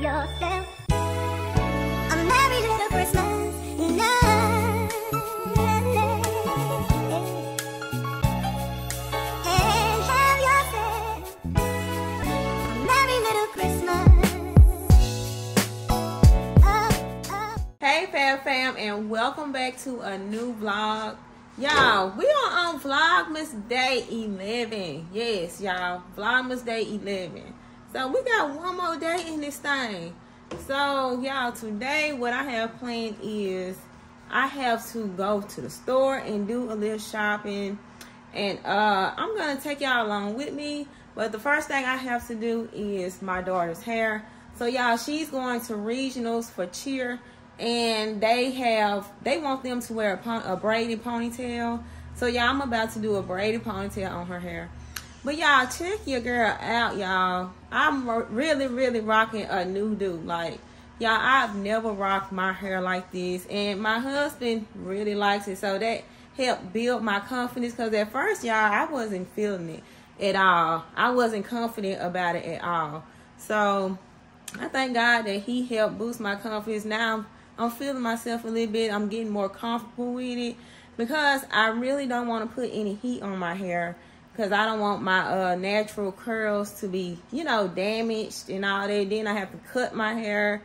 yourself. A merry little Christmas night. And have yourself a merry little Christmas. Oh, oh. Hey fam fam and welcome back to a new vlog. Y'all, we are on Vlogmas Day 11. Yes, y'all, Vlogmas Day 11. So we got one more day in this thing. So y'all, today what I have planned is I have to go to the store and do a little shopping. And uh I'm gonna take y'all along with me. But the first thing I have to do is my daughter's hair. So y'all, she's going to regionals for cheer and they have they want them to wear a, pon- a braided ponytail. So y'all, I'm about to do a braided ponytail on her hair. But y'all, check your girl out, y'all. I'm really, really rocking a new do. Like y'all, I've never rocked my hair like this, and my husband really likes it. So that helped build my confidence. Cause at first, y'all, I wasn't feeling it at all. I wasn't confident about it at all. So I thank God that He helped boost my confidence. Now I'm feeling myself a little bit. I'm getting more comfortable with it because I really don't want to put any heat on my hair because I don't want my uh, natural curls to be, you know, damaged and all that. Then I have to cut my hair,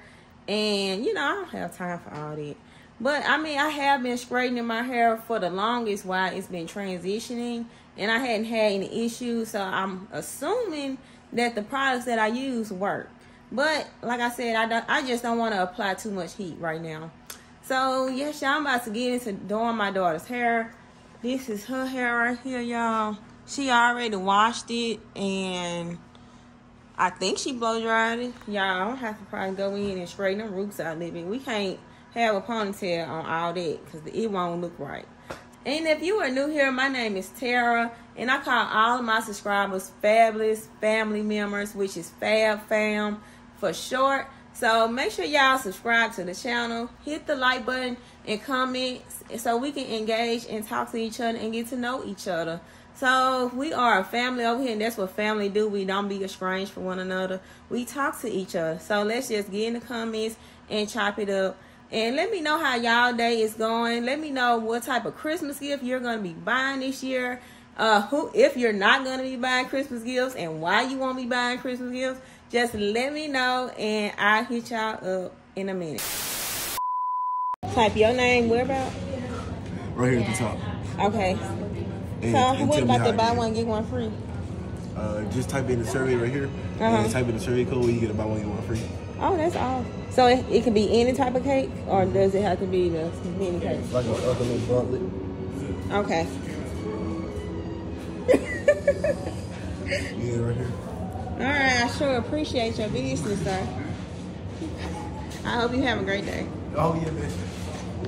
and you know, I don't have time for all that. But I mean, I have been straightening my hair for the longest while it's been transitioning, and I hadn't had any issues. So I'm assuming that the products that I use work. But like I said, I don't, I just don't want to apply too much heat right now. So yes, y'all, I'm about to get into doing my daughter's hair. This is her hair right here, y'all. She already washed it and I think she blow dried it. Y'all, I'm have to probably go in and straighten them roots out a little bit. We can't have a ponytail on all that because it won't look right. And if you are new here, my name is Tara, and I call all of my subscribers fabulous family members, which is Fab Fam for short. So make sure y'all subscribe to the channel, hit the like button, and comment so we can engage and talk to each other and get to know each other. So we are a family over here, and that's what family do. We don't be estranged from one another. We talk to each other. So let's just get in the comments and chop it up. And let me know how y'all day is going. Let me know what type of Christmas gift you're gonna be buying this year. Uh, who if you're not gonna be buying Christmas gifts and why you won't be buying Christmas gifts, just let me know and I'll hit y'all up in a minute. Type your name, where about? Right here at the top. Okay. And, So and what tell me about the how buy one get one free? Uh, just type in the survey right here. Uh-huh. And type in the survey code. You get a buy one get one free. Oh, that's all. So it, it can be any type of cake, or does it have to be the mini cake? Like a other little gauntlet. Okay. Yeah, right here. All right. I sure appreciate your business, sir. I hope you have a great day. Oh yeah, man.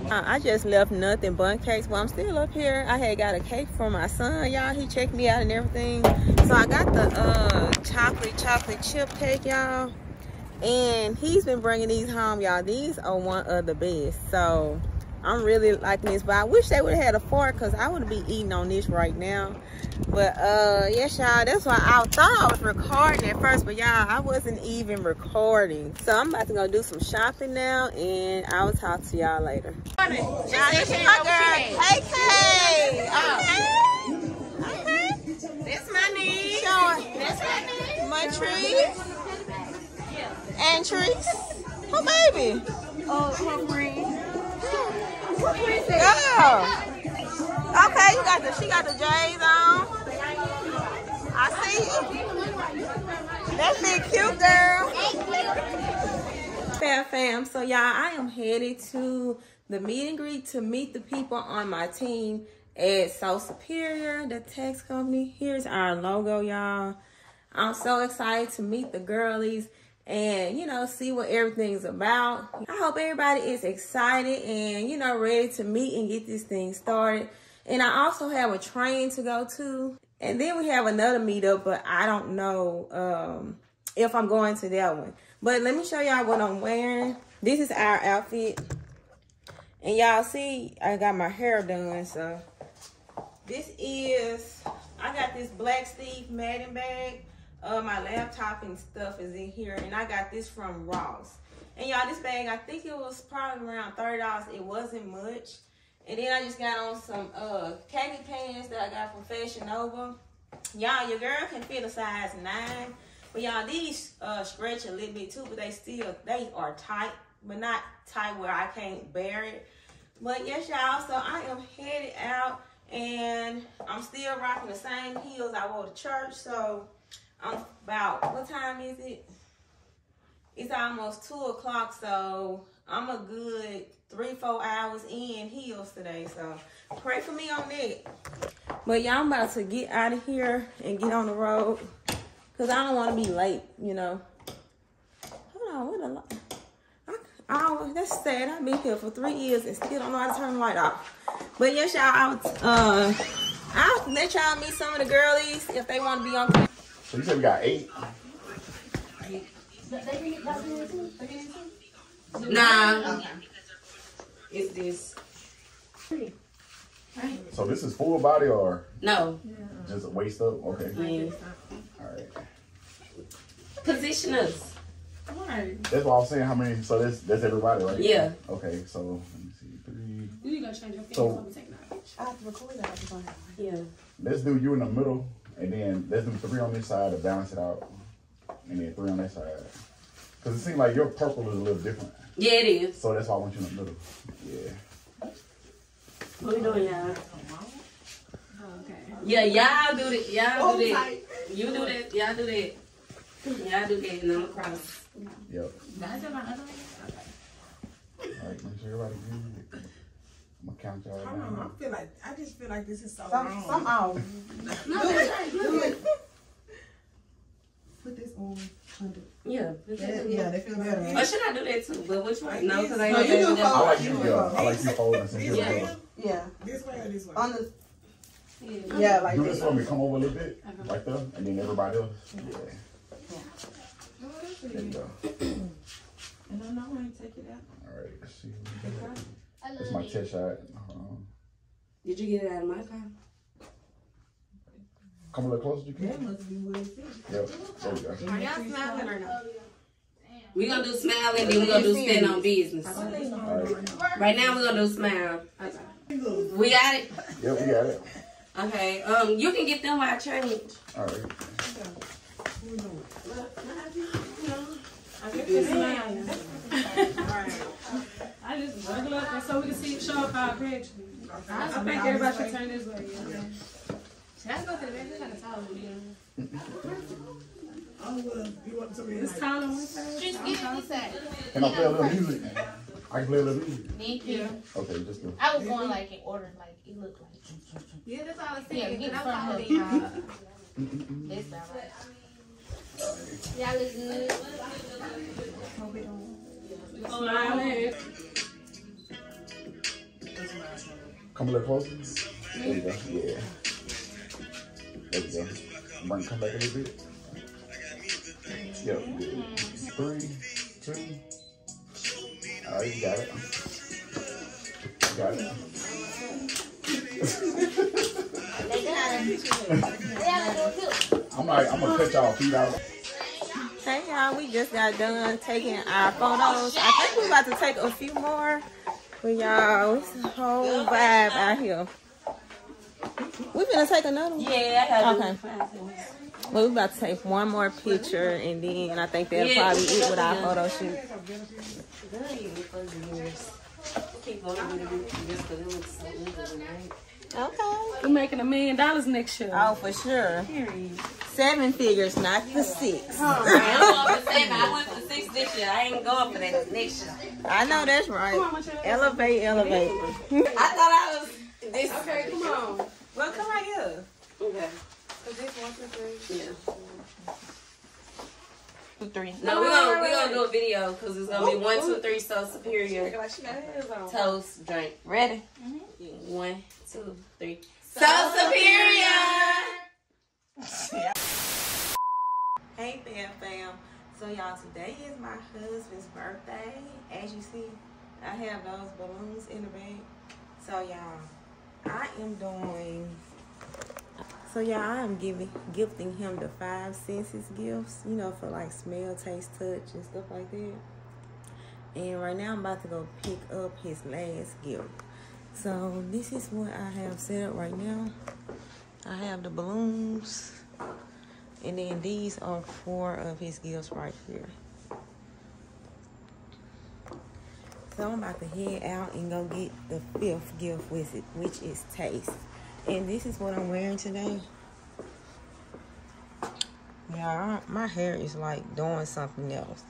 Uh, I just left nothing but cakes. Well, I'm still up here. I had got a cake for my son, y'all. He checked me out and everything. So I got the uh, chocolate chocolate chip cake, y'all. And he's been bringing these home, y'all. These are one of the best. So I'm really liking this. But I wish they would have had a fork because I would be eating on this right now. But uh, yes, y'all. That's why I thought I was recording at first. But y'all, I wasn't even recording. So I'm about to go do some shopping now. And I will talk to y'all later. Y'all, this is my girl, KK. Okay. Okay. That's my name. Showing That's my name. my trees. And trees. Who baby? Oh, her friend. Girl. Okay, you got the she got the J's on. I see you. That's cute girl. Thank you. Fam fam. So y'all, I am headed to the meet and greet to meet the people on my team at So Superior, the tax company. Here's our logo, y'all. I'm so excited to meet the girlies and you know see what everything's about. I hope everybody is excited and you know ready to meet and get this thing started. And I also have a train to go to. And then we have another meetup, but I don't know um, if I'm going to that one. But let me show y'all what I'm wearing. This is our outfit. And y'all see, I got my hair done, so this is, I got this Black Steve Madden bag. Uh, my laptop and stuff is in here, and I got this from Ross. And y'all, this bag, I think it was probably around thirty dollars. It wasn't much. And then I just got on some uh khaki pants that I got from Fashion Nova. Y'all, your girl can fit a size nine, but y'all these uh stretch a little bit too, but they still they are tight, but not tight where I can't bear it. But yes, y'all. So I am headed out, and I'm still rocking the same heels I wore to church. So I'm about what time is it? It's almost two o'clock, so I'm a good three, four hours in heels today. So pray for me on that. But yeah, I'm about to get out of here and get on the road. Cause I don't want to be late, you know. Hold on, what a lot. I, I that's sad. I've been here for three years and still don't know how to turn the light off. But yes, y'all, I'll, uh, I'll let y'all meet some of the girlies if they want to be on. So you said we got eight? Nah. It's this. So this is full body or No. just a waist up? Okay. Man. All right. Position us. That's why I was saying how many. So that's that's everybody, right? Yeah. Okay. So let me see. Three. You gonna change your face So- while we take that. Yeah. Let's do you in the middle, and then let's do three on this side to balance it out, and then three on that side. Cause it seems like your purple is a little different. Yeah, it is. So that's why I want you in the middle. Yeah. What we doing, y'all? Oh, okay. Yeah, y'all do that. Y'all do oh, that. You do that. Y'all do that. Y'all do that, and I'm across. Yep. That's my other one. All right. Make sure everybody good. I'm gonna count y'all I don't know. I feel like I just feel like this is so Some, wrong. some off. No, that's right. Do it. Put this on under. Yeah. That, yeah, they feel better. Or oh, should I do that too? But which one? No, because I No, you do gonna I like You you. will. I like you folding Yeah. Yeah, This way or this way? on the. Yeah, like Do this this. for me. Come over a little bit, uh-huh. like that, and then everybody else. Yeah. There you go. I don't know when you take it out. All right. Let's see. What we got. That's my chest shot. Hold. Did you get it out of my car? Come a little closer, you That can. must be what it is. Yep. There we go. Are y'all smiling or no? we going to do smile and then we going to do stand on business. All right. Right now, we're going to do smile. Okay. We got it? Yep, we got it. Okay. Um, You can get them while I change. All right. I just regular up so we can see show up our picture. I think everybody should turn this way. Yeah. Should I go to the back? It's kind of tall. Yeah. Oh, well, you want somebody It's like tall on one side. Just give me this side. Can I play a little music? I can play a little music. Thank you. Okay, just do. I was going like in order, like it looked like. Yeah, that's all I see. Yeah, get from taller her. than y'all. This sound right. Y'all look. Smiling. Come a little closer. There you go. Yeah. There you go. Bring come back a little bit. Yep. Good. Mm-hmm. Three, two. All right, you got it. You got it. They got it. They got it. I'm like, I'm gonna cut y'all feet out. Hey y'all, we just got done taking our photos. I think we're about to take a few more. But y'all, it's a whole vibe out here. We gonna take another one. Yeah, Okay. Well, we about to take one more picture and then I think that'll probably it with our photo shoot. Keep going with it just 'cause it looks so good, right? Okay. We're making a million dollars next year. Oh, for sure. Period. Seven figures, not the six. I'm going for seven. I went for six this year. I ain't going for that next year. I know that's right. Elevate, elevate. I thought I was this. Okay, come on. Well, come right here. Okay. So this one, two, three. Yeah. Two, three. No, we're gonna we're gonna do a video because it's gonna be oh, oh. Mm-hmm. one, two, three, so superior. Toast, drink. Ready? One, two, three. So superior. Hey fam fam. So y'all, today is my husband's birthday. As you see, I have those balloons in the bag. So y'all, I am doing So yeah, I am giving gifting him the five senses gifts, you know, for like smell, taste, touch, and stuff like that. And right now I'm about to go pick up his last gift. So this is what I have set up right now. I have the balloons. And then these are four of his gifts right here. So I'm about to head out and go get the fifth gift with it, which is taste. And this is what I'm wearing today. Yeah, my hair is like doing something else.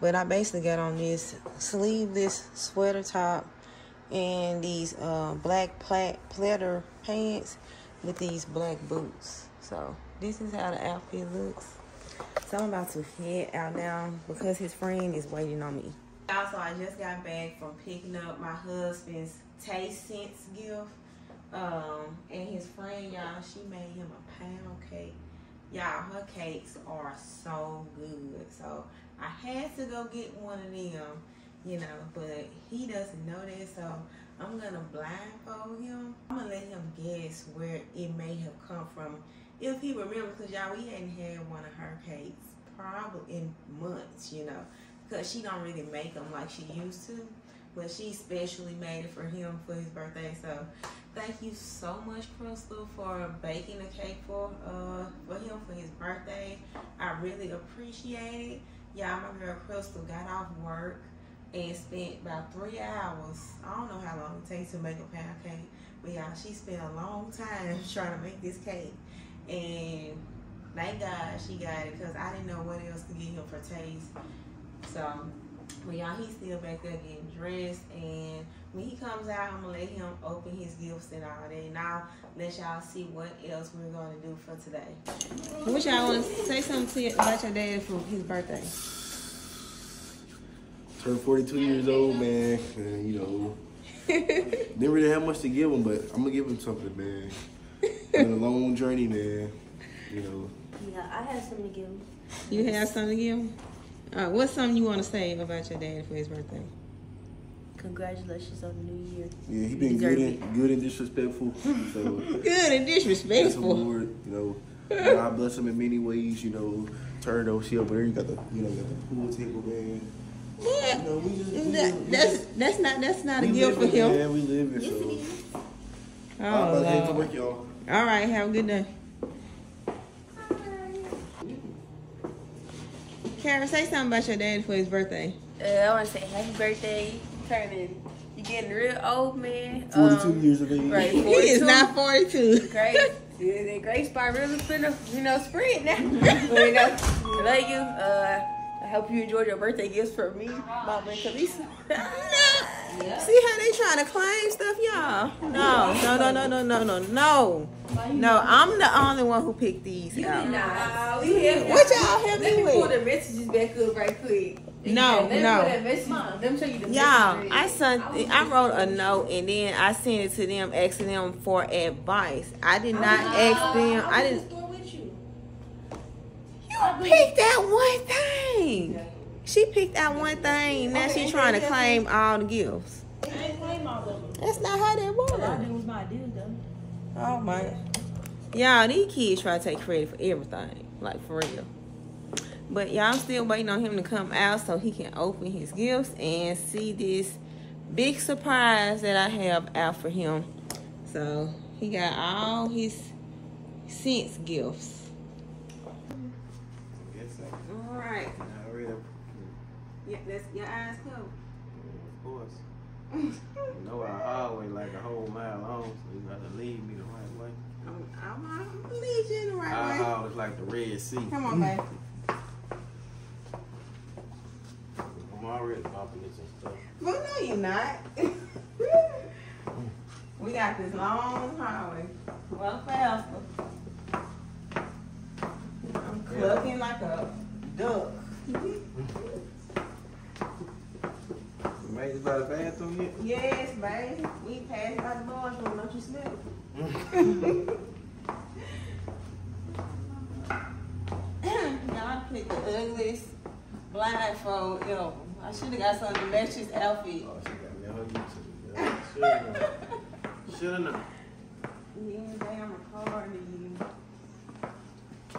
But I basically got on this sleeveless sweater top and these uh, black plat pleather pants with these black boots. So this is how the outfit looks. So I'm about to head out now because his friend is waiting on me. Also, I just got back from picking up my husband's taste sense gift. Um, and his friend, y'all, she made him a pound cake. Y'all, her cakes are so good. So I had to go get one of them, you know, but he doesn't know that. So I'm gonna blindfold him. I'm gonna let him guess where it may have come from. If he remembers, because y'all, we hadn't had one of her cakes probably in months, you know, because she don't really make them like she used to. But she specially made it for him for his birthday. So thank you so much, Crystal, for baking a cake for uh for him for his birthday. I really appreciate it. Yeah, my girl Crystal got off work and spent about three hours. I don't know how long it takes to make a pound cake, but y'all, she spent a long time trying to make this cake. And thank God she got it because I didn't know what else to get him for taste. So, but y'all, he's still back there getting dressed. And when he comes out, I'm gonna let him open his gifts and all that. And I'll let y'all see what else we're gonna do for today. What y'all want to say something to you about your dad for his birthday? Turned 42 years old, man. And, you know, didn't really have much to give him, but I'm gonna give him something, man. Been a long journey, man. You know, Yeah, I have something to give him. You have something to give him? All right, what's something you want to say about your dad for his birthday? Congratulations on the new year. yeah, he You been deserve good it. and good and disrespectful. So Good and that's disrespectful. award, you know. God bless him in many ways, you know. Turned those shit over there. You got the, you know, got the pool table, man. What? You know, we just, we That- just- that's just- that's not that's not a gift for him. Yeah, we living, so. I'm Oh, about to head to work, y'all. All right, have a good day. Karen, say something about your dad for his birthday. Uh, I want to say happy birthday. You turning, You're getting real old, man. 42 Um, years of age. Right, He is 42. not 42. Great. Yeah, that great spot really finna, you know, spread now. you know, I love you. Uh, I hope you enjoyed your birthday gifts for me, Mama and Kalisa. See how they trying to claim stuff, y'all? No, no, no, no, no, no, no, no. No, I'm the only one who picked these out. Nah, we have What y'all help Let me me pull with? the messages back up right quick. No, Let no. pull that message. Let me show you the Y'all. I sent, I wrote a note and then I sent it to them, asking them for advice. I did not ask them. I didn't. You picked that one thing. She picked out one thing. Now she trying to claim all the gifts. I ain't claim all of them. That's not how that All I works. did was my dude, though. Oh my. Y'all, these kids try to take credit for everything. Like for real. But y'all still waiting on him to come out so he can open his gifts and see this big surprise that I have out for him. So he got all his sense gifts. Yes. All right. I Yeah, that's your eyes closed. course. You know our highway like a whole mile long, so you got to lead me the right way. I'm, I'm, I'm gonna lead you in the Our right way. highway is like the Red Sea. Come on, babe. I'm already bumping into stuff. Well, no, you're not. we got this long highway. Well, faster. I'm clucking like a duck. You made it by the bathroom yet? Yes, babe. We passed by the boys' room. Don't you smell it? Y'all picked the ugliest blindfold ever. I should have got something to match his outfit. Oh, she got me on her YouTube. Yeah, Should have known. Should have known. Yeah, they I'm recording you.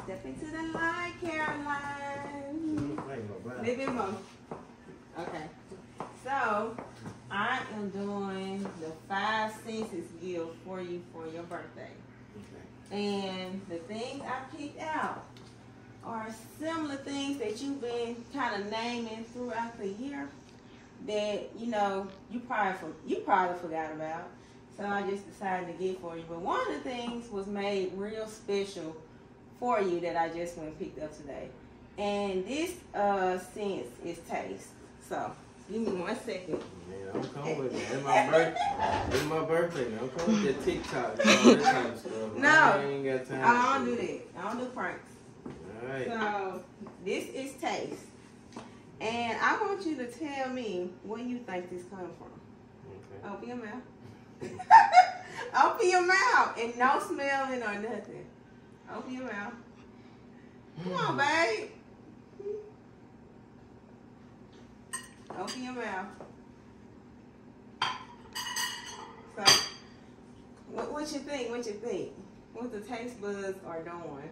Step into the light, Caroline. A little bit more. Okay. So, I am doing the five senses gift for you for your birthday. And the things I picked out are similar things that you've been kind of naming throughout the year that you know you probably for, you probably forgot about. So I just decided to get for you. But one of the things was made real special for you that I just went and picked up today. And this uh sense is taste. So give me one second. Man, I'm coming with it. It's my birthday. It's my birthday. I'm coming with that TikTok and all that kind of stuff. No. I ain't got time. I don't do that. I don't do pranks. All right. So this is taste. And I want you to tell me where you think this comes from. Okay. Open your mouth. Open your mouth and no smelling or nothing. Open your mouth. Come on, babe. Open your mouth. So, what, what you think? What you think? What the taste buds are doing?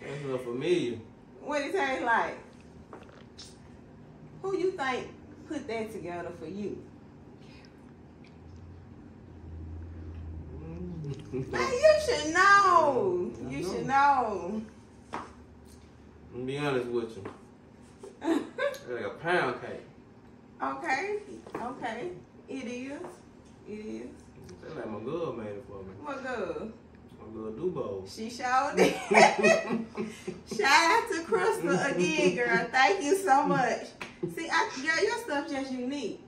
That's little familiar. What it taste like? Who you think put that together for you? Mm. Hey, you should know. You should know. I'm be honest with you. Like a pound cake. Okay, okay. It is. It is. That's like my girl made it for me. What good? My girl Dubo. She showed it. Shout out to Crystal again, girl. Thank you so much. See, I, girl, your stuff just unique.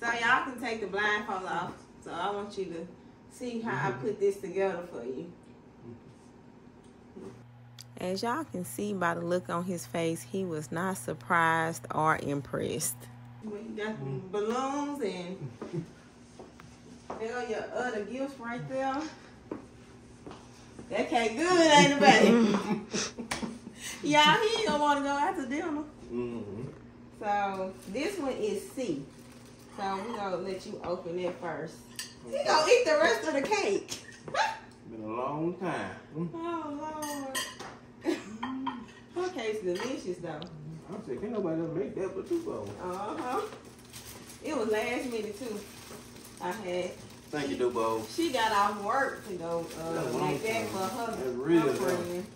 So y'all can take the blindfold off. So I want you to see how I put this together for you. As y'all can see by the look on his face, he was not surprised or impressed. Well, you got the balloons and there are your other gifts right there. That cake good, ain't it, baby? Y'all, he ain't gonna wanna go out to dinner. Mm-hmm. So this one is C. So we gonna let you open it first. He gonna eat the rest of the cake. Been a long time. Mm. Oh Lord. Her cake's delicious though. I'm saying, can't nobody else make that but Dubo. Uh huh. It was last minute too. I had. Thank you, Dubo. She got off work to go uh, That's make that awesome. for her, That's real, though. friend.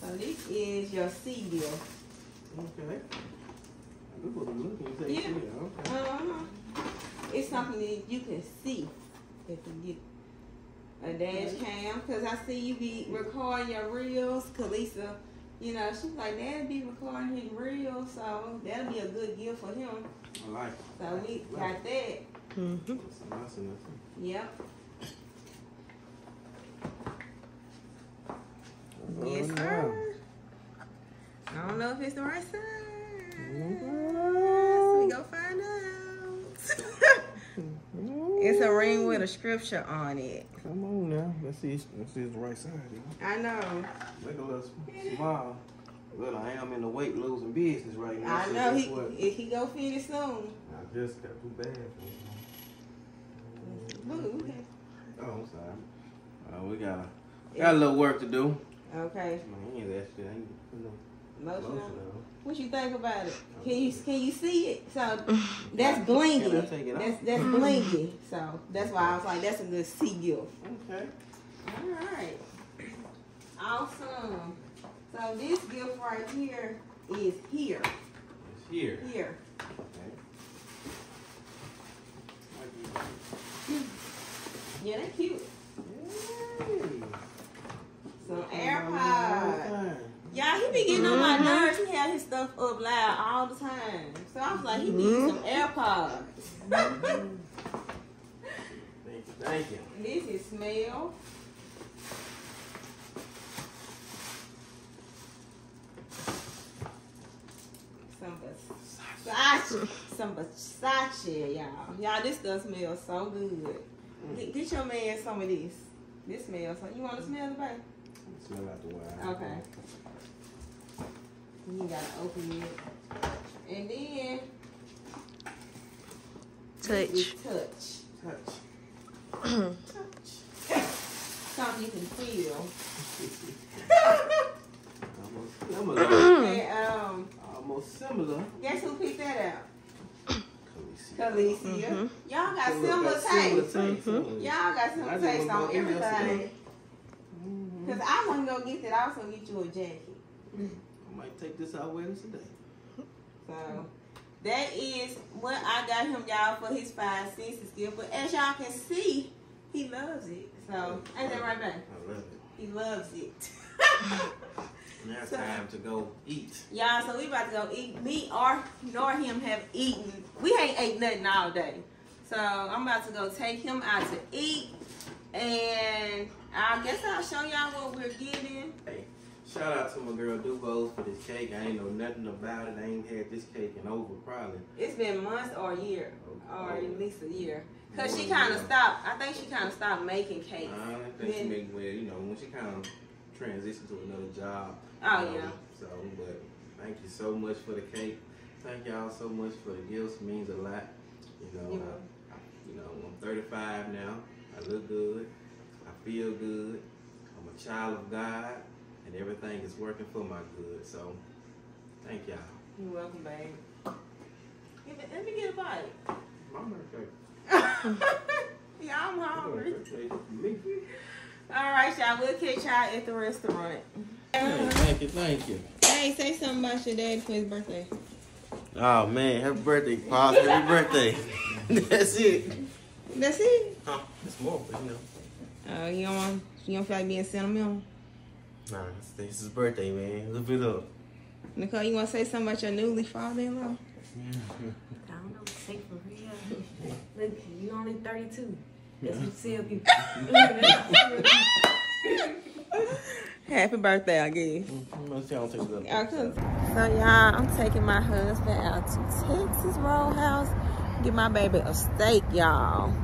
So this is your C gift. Okay. Look what I'm looking. You Yeah. yeah. Okay. Uh-huh. It's something that you can see if you get a dash cam. Cause I see you be recording your reels. Kalisa, you know, she's like, Dad be recording his real, so that'll be a good gift for him. I like it. So we got that. That's nice and Yep. Oh, Yes, no. sir. I don't know if it's the right size. We go find out. It's a ring with a scripture on it. Come on now. Let's see. Let's see the right side. I know. Make a little smile. Well, I am in the weight losing business right now. I so know he what? if he go finish soon. I just got too bad. Ooh, okay. Oh, I'm sorry. Uh, we got a got a little work to do. Okay. Man, that shit. Ain't put no Motion. lotion on. on. What you think about it? Can you can you see it? So that's Can blingy. That's off? that's blingy. So that's why I was like, that's a good C gift. Okay. All right. Awesome. So this gift right here is here. It's here. Here. Okay. Yeah, they cute. Hey. Some Hey. AirPods. Y'all, he be getting on my mm-hmm. nerves. He had his stuff up loud all the time. So I was like, he needs mm-hmm. some AirPods. Thank you. Thank you. this is smell. Some Versace. Some Versace, y'all. Y'all, this stuff smells so good. Mm. Get, get your man some of this. This smells so. You want to smell the babe? Smell out the wine. Okay. You gotta open it. And then Touch. this is touch. Touch. Something you can feel. Almost similar. and um, Almost similar. guess who picked that out? Khaleesi. Khaleesi. Mm-hmm. Y'all got Similar- similar taste. taste, huh? Y'all got similar just taste on gonna eat yesterday. Cause I wasn't gonna go get that. I was gonna get you a jacket. I might take this out with him today. So that is what I got him, y'all, for his five senses gift. But as y'all can see, he loves it. So ain't that right, babe? I love it. He loves it. Now it's time to go eat. Y'all, so we about to go eat. Me or nor him have eaten. We ain't ate nothing all day. So I'm about to go take him out to eat. And I guess I'll show y'all what we're getting. Hey, shout out to my girl Duvos for this cake. I ain't know nothing about it. I ain't had this cake in over probably. It's been months or a year. Or at least a year. Cause she kind of stopped. I think she kind of stopped making cakes. I don't think she Then- make well, you know, when she kind of transitioned to another job. Oh, know, yeah. So, but thank you so much for the cake. Thank y'all so much for the gifts. Means a lot. You know, Yeah. I, you know, I'm 35 now. I look good. I feel good. I'm a child of God, and everything is working for my good. So, thank y'all. You're welcome, babe. Let me get a bite. My birthday. yeah, I'm hungry. Birthday for me. All right, y'all. We'll catch y'all at the restaurant. Thank you, thank you. Hey, say something about your daddy for his birthday. Oh man, happy birthday, Pops. Happy birthday. That's it. That's it. Huh? It's more, but you know. Oh, you don't want, you don't feel like being sentimental? Nah, it's, it's his birthday, man. Live it up. Nicole, you want to say something about your newly father-in-law? I don't know. Say for real. Look, you only 32. That's what you tell people. Happy birthday, I guess. Mm, Let's see, I don't take it Yeah, up. 'cause- So y'all, I'm taking my husband out to Texas Roadhouse. Get my baby a steak, y'all.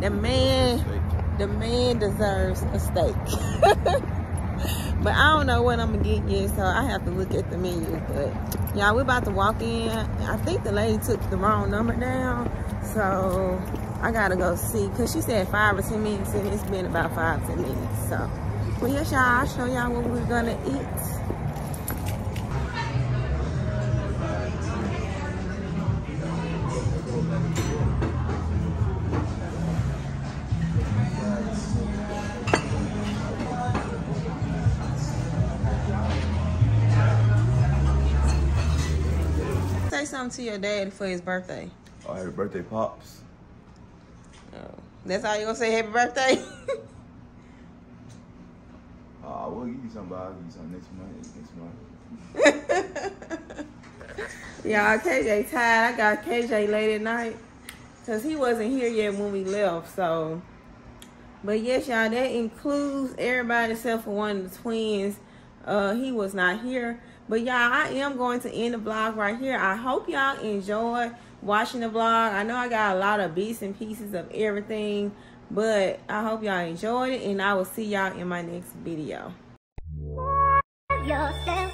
The man, the man deserves a steak. But I don't know what I'm gonna get yet, so I have to look at the menu. But y'all, we're about to walk in. I think the lady took the wrong number down, so I gotta go see. Cause she said five or ten minutes, and it's been about five ten minutes. So, well, yes, y'all, I'll show y'all what we're gonna eat. To your dad for his birthday. Oh, happy birthday, Pops. Oh, that's how you gonna say happy birthday? Uh, I will give you something, but I'll give you something next month. Next month. Y'all, KJ tired. I got KJ late at night because he wasn't here yet when we left. So, but yes, y'all, that includes everybody except for one of the twins. Uh, he was not here. But y'all, I am going to end the vlog right here. I hope y'all enjoy watching the vlog. I know I got a lot of bits and pieces of everything, but I hope y'all enjoyed it, and I will see y'all in my next video. yourself